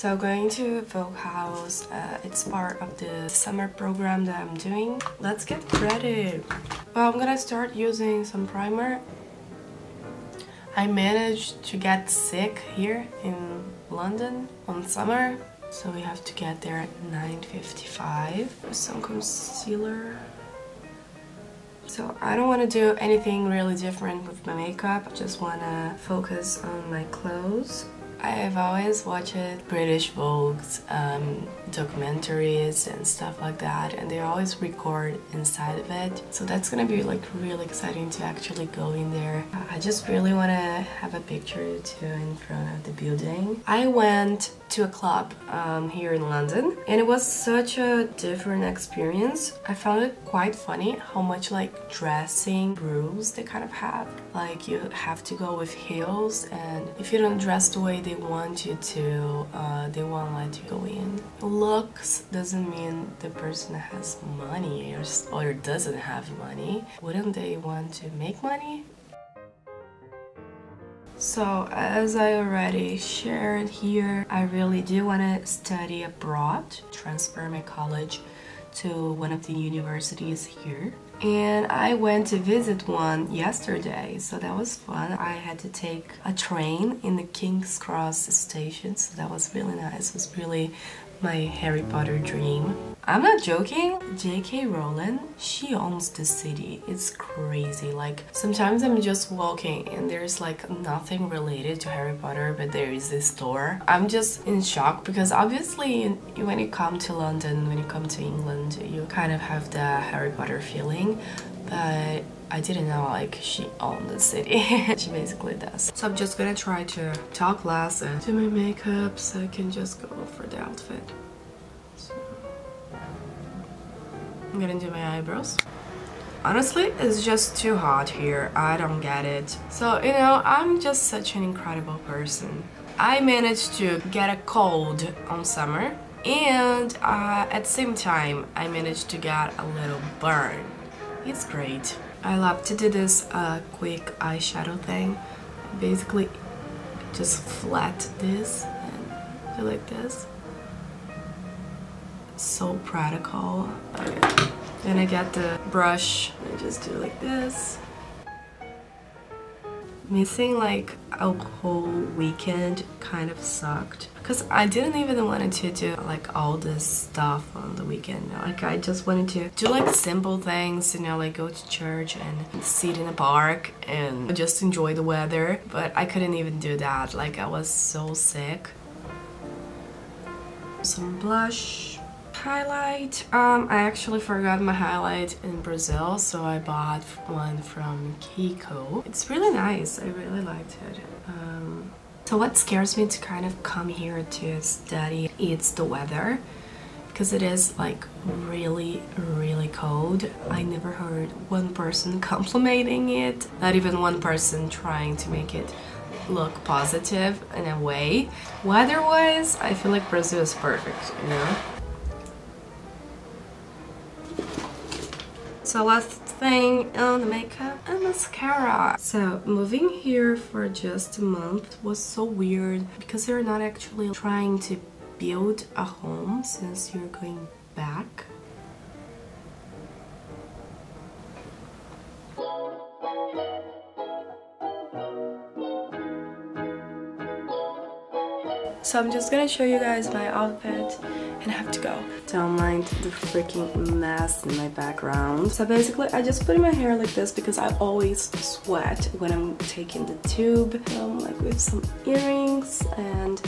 So going to Vogue House, uh, it's part of the summer program that I'm doing. Let's get ready. Well, I'm gonna start using some primer. I managed to get sick here in London on summer. So we have to get there at 9.55 with some concealer. So I don't want to do anything really different with my makeup. I just want to focus on my clothes. I've always watched British Vogue's um, documentaries and stuff like that and they always record inside of it. So that's gonna be like really exciting to actually go in there. I just really want to have a picture too in front of the building. I went to a club um, here in London and it was such a different experience. I found it quite funny how much like dressing rules they kind of have. Like you have to go with heels and if you don't dress the way they want you to uh, they won't let you go in looks doesn't mean the person has money or, or doesn't have money. Wouldn't they want to make money? So as I already shared here, I really do want to study abroad, transfer my college to one of the universities here. And I went to visit one yesterday, so that was fun. I had to take a train in the King's Cross station, so that was really nice. It was really my Harry Potter dream. I'm not joking, J.K. Rowling, she owns the city. It's crazy. Like, sometimes I'm just walking and there's like nothing related to Harry Potter, but there is this store. I'm just in shock because obviously when you come to London, when you come to England, you kind of have the Harry Potter feeling, but I didn't know like she owned the city. she basically does. So I'm just gonna try to talk less and do my makeup so I can just go for the outfit. I'm gonna do my eyebrows. Honestly, it's just too hot here. I don't get it. So, you know, I'm just such an incredible person. I managed to get a cold on summer and uh, at the same time I managed to get a little burn. It's great. I love to do this uh, quick eyeshadow thing. Basically, just flat this and do like this. So practical. Then I get the brush and just do like this. Missing like a whole weekend kind of sucked. Because I didn't even want to do like all this stuff on the weekend. Like I just wanted to do like simple things you know like go to church and sit in a park and just enjoy the weather. But I couldn't even do that. Like I was so sick. Some blush highlight. Um, I actually forgot my highlight in Brazil, so I bought one from Kiko. It's really nice. I really liked it. Um, so what scares me to kind of come here to study is the weather because it is like really really cold i never heard one person complimenting it not even one person trying to make it look positive in a way weather-wise i feel like brazil is perfect you know So last thing on the makeup and mascara. So moving here for just a month was so weird because you're not actually trying to build a home since you're going back. So I'm just gonna show you guys my outfit and I have to go. Don't mind the freaking mess in my background. So basically I just put in my hair like this because I always sweat when I'm taking the tube. Um, like with some earrings and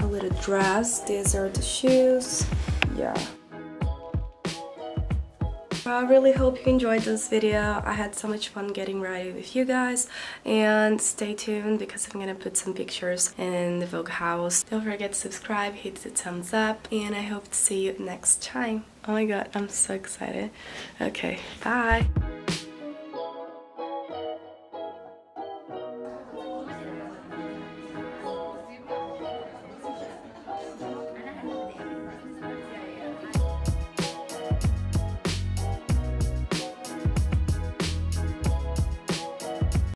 a little dress. These are the shoes. Yeah. I really hope you enjoyed this video. I had so much fun getting ready with you guys and stay tuned because I'm gonna put some pictures in the Vogue house. Don't forget to subscribe, hit the thumbs up and I hope to see you next time. Oh my god, I'm so excited. Okay, bye!